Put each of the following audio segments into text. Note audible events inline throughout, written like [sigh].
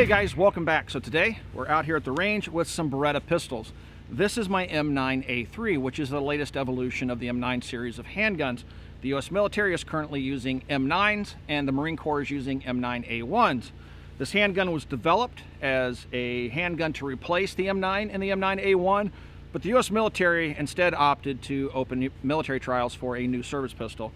Hey guys, welcome back. So today we're out here at the range with some Beretta pistols. This is my M9A3, which is the latest evolution of the M9 series of handguns. The US military is currently using M9s and the Marine Corps is using M9A1s. This handgun was developed as a handgun to replace the M9 and the M9A1, but the US military instead opted to open military trials for a new service pistol.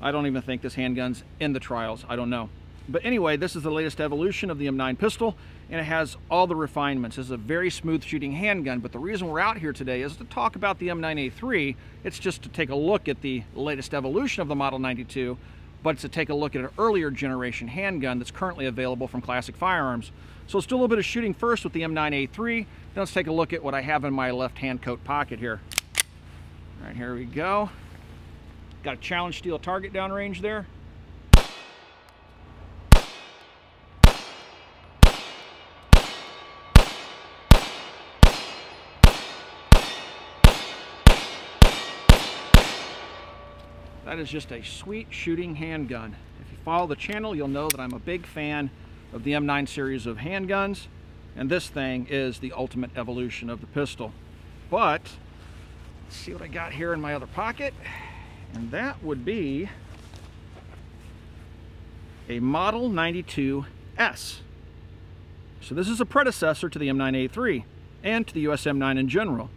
I don't even think this handgun's in the trials, I don't know. But anyway, this is the latest evolution of the M9 pistol, and it has all the refinements. This is a very smooth shooting handgun, but the reason we're out here today is to talk about the M9A3. It's just to take a look at the latest evolution of the Model 92, but it's to take a look at an earlier generation handgun that's currently available from Classic Firearms. So let's do a little bit of shooting first with the M9A3, then let's take a look at what I have in my left-hand coat pocket here. All right, here we go. Got a challenge steel target downrange there. That is just a sweet shooting handgun. If you follow the channel, you'll know that I'm a big fan of the M9 series of handguns, and this thing is the ultimate evolution of the pistol. But, let's see what I got here in my other pocket, and that would be a Model 92S. So this is a predecessor to the M9A3 and to the US M9 in general.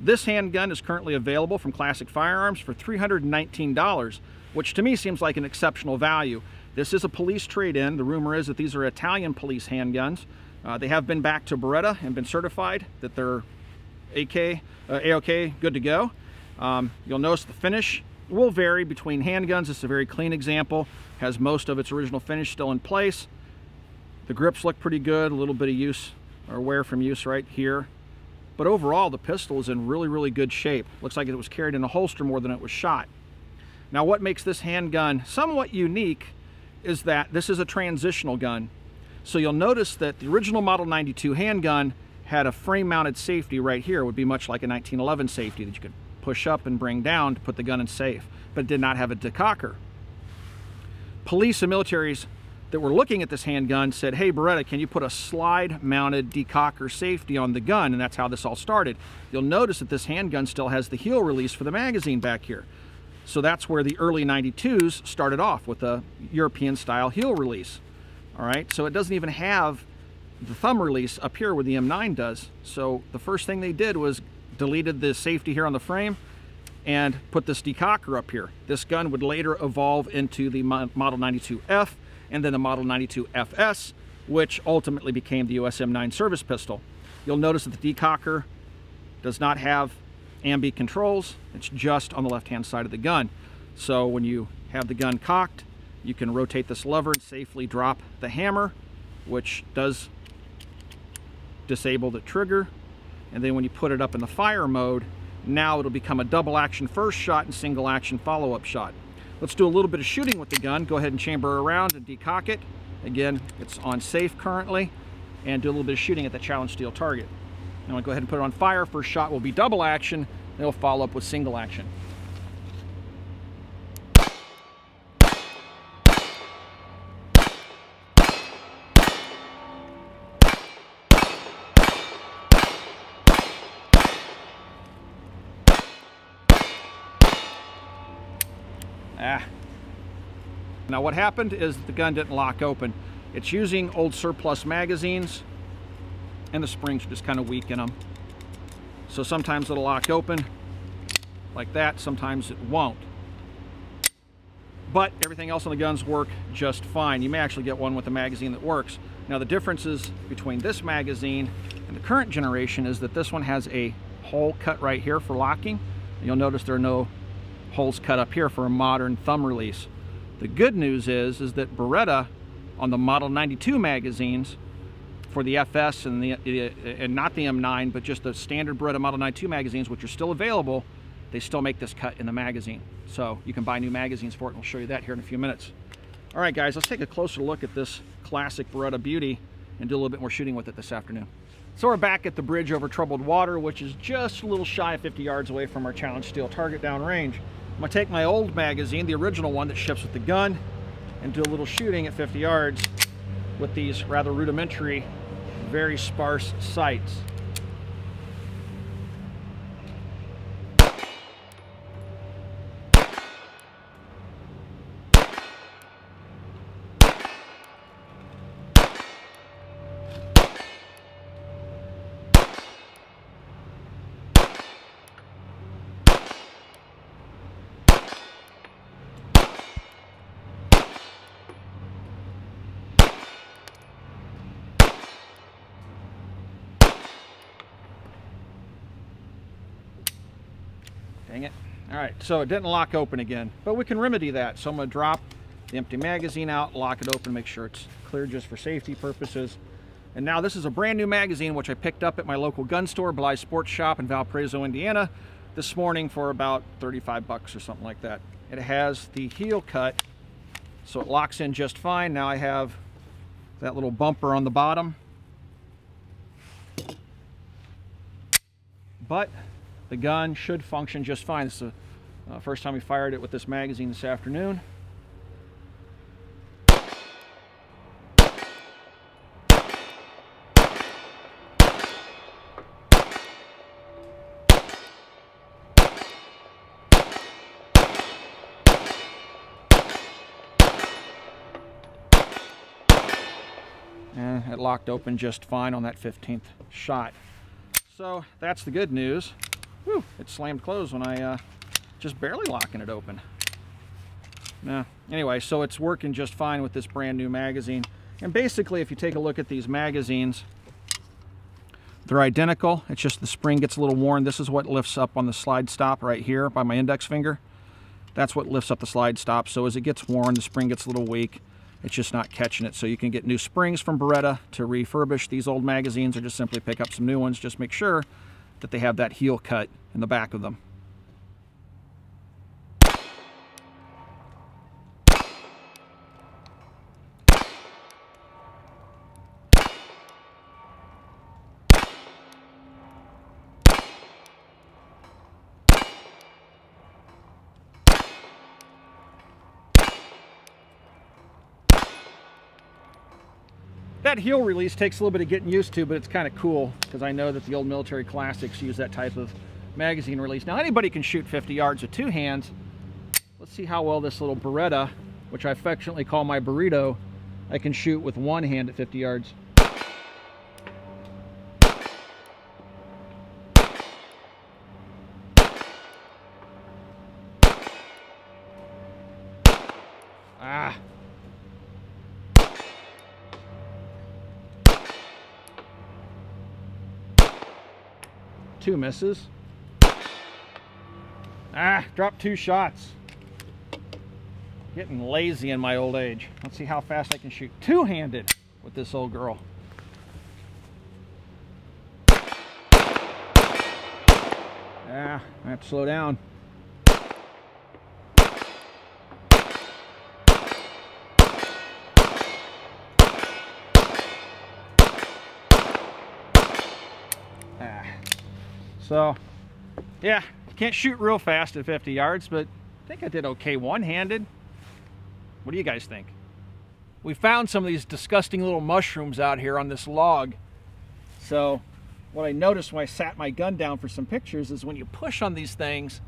This handgun is currently available from Classic Firearms for $319, which to me seems like an exceptional value. This is a police trade-in. The rumor is that these are Italian police handguns. Uh, they have been back to Beretta and been certified that they're AK, uh, AOK, good to go. Um, you'll notice the finish will vary between handguns. It's a very clean example, has most of its original finish still in place. The grips look pretty good, a little bit of use or wear from use right here. But overall, the pistol is in really, really good shape. Looks like it was carried in a holster more than it was shot. Now, what makes this handgun somewhat unique is that this is a transitional gun. So you'll notice that the original Model 92 handgun had a frame-mounted safety right here. It would be much like a 1911 safety that you could push up and bring down to put the gun in safe, but it did not have a decocker. Police and militaries that were looking at this handgun said, hey Beretta, can you put a slide mounted decocker safety on the gun? And that's how this all started. You'll notice that this handgun still has the heel release for the magazine back here. So that's where the early 92s started off with a European style heel release. All right, so it doesn't even have the thumb release up here where the M9 does. So the first thing they did was deleted the safety here on the frame and put this decocker up here. This gun would later evolve into the Model 92F and then the Model 92 FS, which ultimately became the USM9 service pistol. You'll notice that the decocker does not have ambi controls. It's just on the left-hand side of the gun. So when you have the gun cocked, you can rotate this lever and safely drop the hammer, which does disable the trigger. And then when you put it up in the fire mode, now it'll become a double action first shot and single action follow-up shot. Let's do a little bit of shooting with the gun. Go ahead and chamber around and decock it. Again, it's on safe currently. And do a little bit of shooting at the challenge steel target. Now I'll go ahead and put it on fire. First shot will be double action. We'll follow up with single action. Ah. Now what happened is the gun didn't lock open. It's using old surplus magazines and the springs just kind of weak in them. So sometimes it'll lock open like that, sometimes it won't. But everything else on the guns work just fine. You may actually get one with a magazine that works. Now the differences between this magazine and the current generation is that this one has a hole cut right here for locking. You'll notice there are no holes cut up here for a modern thumb release. The good news is, is that Beretta on the Model 92 magazines for the FS and the and not the M9, but just the standard Beretta Model 92 magazines, which are still available, they still make this cut in the magazine. So you can buy new magazines for it, and we'll show you that here in a few minutes. All right, guys, let's take a closer look at this classic Beretta Beauty and do a little bit more shooting with it this afternoon. So we're back at the bridge over troubled water, which is just a little shy of 50 yards away from our challenge steel target down range. I'm gonna take my old magazine, the original one that ships with the gun, and do a little shooting at 50 yards. with these rather rudimentary, very sparse sights. Dang it. All right, so it didn't lock open again, but we can remedy that. So I'm gonna drop the empty magazine out, lock it open, make sure it's clear just for safety purposes. And now this is a brand new magazine, which I picked up at my local gun store, Bly Sports Shop in Valparaiso, Indiana, this morning for about 35 bucks or something like that. It has the heel cut, so it locks in just fine. Now I have that little bumper on the bottom. But the gun should function just fine. This is the uh, first time we fired it with this magazine this afternoon. And it locked open just fine on that 15th shot. So that's the good news. Whew, it slammed closed when I uh, just barely locking it open. Now, anyway, so it's working just fine with this brand new magazine. And basically, if you take a look at these magazines, they're identical. It's just the spring gets a little worn. This is what lifts up on the slide stop right here by my index finger. That's what lifts up the slide stop. So as it gets worn, the spring gets a little weak. It's just not catching it. So you can get new springs from Beretta to refurbish these old magazines or just simply pick up some new ones. Just make sure that they have that heel cut in the back of them. That heel release takes a little bit of getting used to, but it's kind of cool because I know that the old military classics use that type of magazine release. Now anybody can shoot 50 yards with two hands. Let's see how well this little Beretta, which I affectionately call my burrito, I can shoot with one hand at 50 yards. Misses. Ah, dropped two shots. Getting lazy in my old age. Let's see how fast I can shoot two-handed with this old girl. Yeah, I have to slow down. Ah. So, yeah, can't shoot real fast at 50 yards, but I think I did okay one-handed. What do you guys think? We found some of these disgusting little mushrooms out here on this log. So what I noticed when I sat my gun down for some pictures is when you push on these things,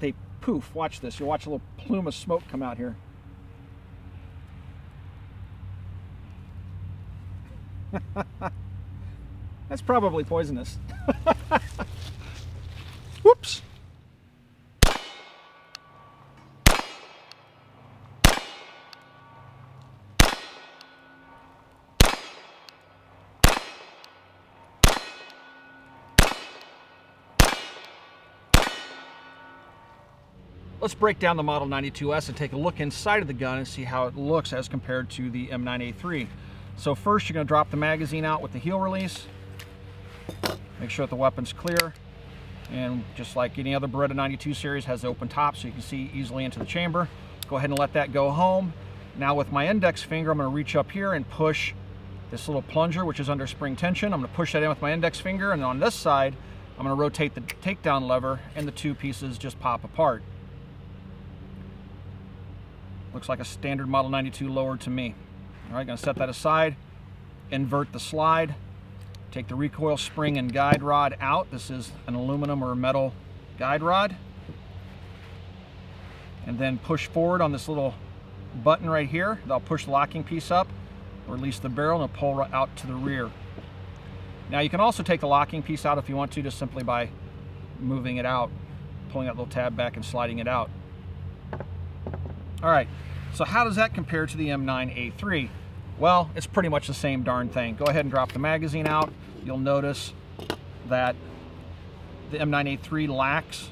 they poof. Watch this. You'll watch a little plume of smoke come out here. [laughs] That's probably poisonous. [laughs] Let's break down the Model 92S and take a look inside of the gun and see how it looks as compared to the M9A3. So first you're going to drop the magazine out with the heel release. Make sure that the weapon's clear. And just like any other Beretta 92 series has the open top so you can see easily into the chamber. Go ahead and let that go home. Now with my index finger, I'm going to reach up here and push this little plunger, which is under spring tension. I'm going to push that in with my index finger. And on this side, I'm going to rotate the takedown lever and the two pieces just pop apart. Looks like a standard Model 92 lower to me. All right, gonna set that aside, invert the slide, take the recoil spring and guide rod out. This is an aluminum or metal guide rod. And then push forward on this little button right here. That'll push the locking piece up, release the barrel, and pull out to the rear. Now you can also take the locking piece out if you want to, just simply by moving it out, pulling that little tab back and sliding it out. All right, so how does that compare to the M9A3? Well, it's pretty much the same darn thing. Go ahead and drop the magazine out. You'll notice that the M9A3 lacks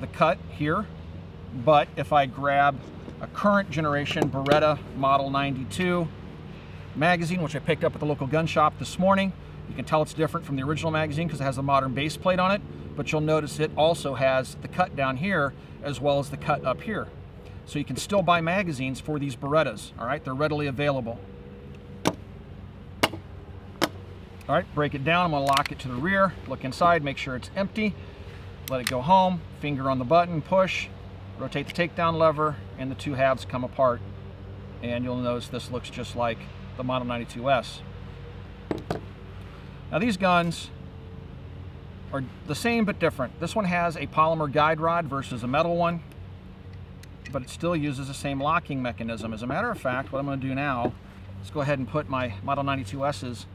the cut here, but if I grab a current generation Beretta Model 92 magazine, which I picked up at the local gun shop this morning, you can tell it's different from the original magazine because it has a modern base plate on it, but you'll notice it also has the cut down here as well as the cut up here. So you can still buy magazines for these Berettas, all right? They're readily available. All right, break it down. I'm gonna lock it to the rear, look inside, make sure it's empty, let it go home, finger on the button, push, rotate the takedown lever, and the two halves come apart. And you'll notice this looks just like the Model 92S. Now these guns are the same but different. This one has a polymer guide rod versus a metal one, but it still uses the same locking mechanism. As a matter of fact, what I'm going to do now is go ahead and put my Model 92S's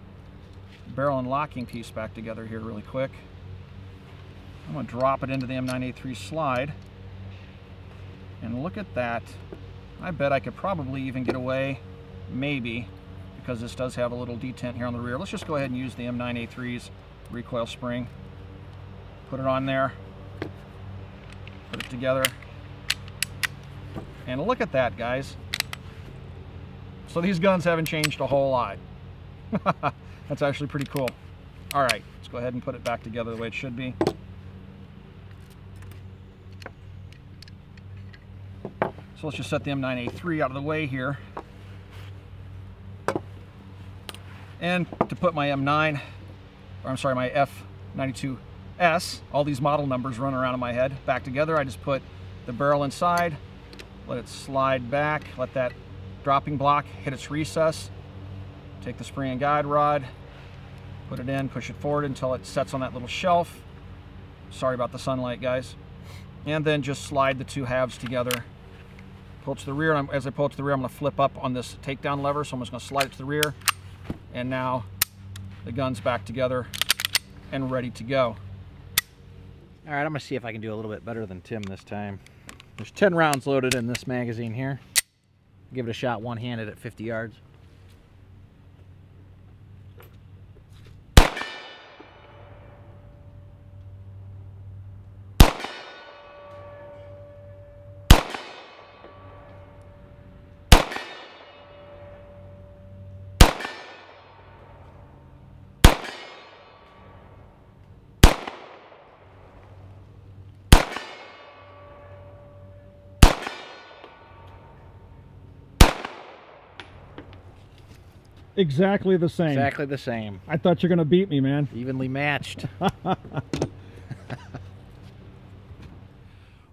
barrel and locking piece back together here really quick. I'm going to drop it into the M9A3 slide. And look at that. I bet I could probably even get away, maybe, because this does have a little detent here on the rear. Let's just go ahead and use the M9A3's recoil spring. Put it on there, put it together. And look at that, guys. So these guns haven't changed a whole lot. [laughs] That's actually pretty cool. All right, let's go ahead and put it back together the way it should be. So let's just set the M9A3 out of the way here. And to put my M9, or I'm sorry, my F92S, all these model numbers run around in my head, back together, I just put the barrel inside, let it slide back, let that dropping block hit its recess, take the spring and guide rod, put it in, push it forward until it sets on that little shelf. Sorry about the sunlight, guys. And then just slide the two halves together. Pull it to the rear, and as I pull it to the rear, I'm gonna flip up on this takedown lever, so I'm just gonna slide it to the rear, and now the gun's back together and ready to go. All right, I'm gonna see if I can do a little bit better than Tim this time. There's 10 rounds loaded in this magazine here. Give it a shot one-handed at 50 yards. Exactly the same. Exactly the same. I thought you're going to beat me, man. Evenly matched. [laughs]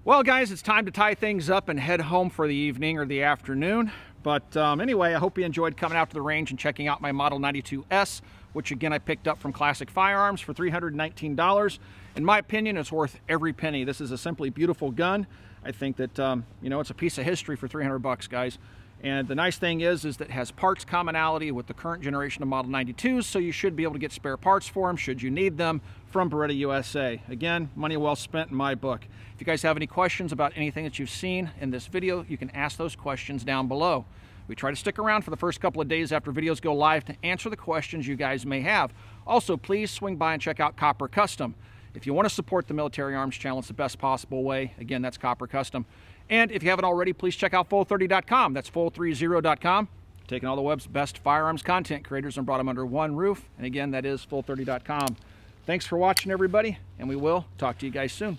well, guys, it's time to tie things up and head home for the evening or the afternoon. But um, anyway, I hope you enjoyed coming out to the range and checking out my Model 92S, which again I picked up from Classic Firearms for $319. In my opinion, it's worth every penny. This is a simply beautiful gun. I think that, um, you know, it's a piece of history for 300 bucks, guys. And the nice thing is, is that it has parts commonality with the current generation of Model 92s, so you should be able to get spare parts for them should you need them from Beretta USA. Again, money well spent in my book. If you guys have any questions about anything that you've seen in this video, you can ask those questions down below. We try to stick around for the first couple of days after videos go live to answer the questions you guys may have. Also, please swing by and check out Copper Custom. If you want to support the Military Arms Channel, it's the best possible way. Again, that's Copper Custom. And if you haven't already, please check out full30.com. That's full30.com. Taking all the web's best firearms content creators and brought them under one roof. And again, that is full30.com. Thanks for watching, everybody, and we will talk to you guys soon.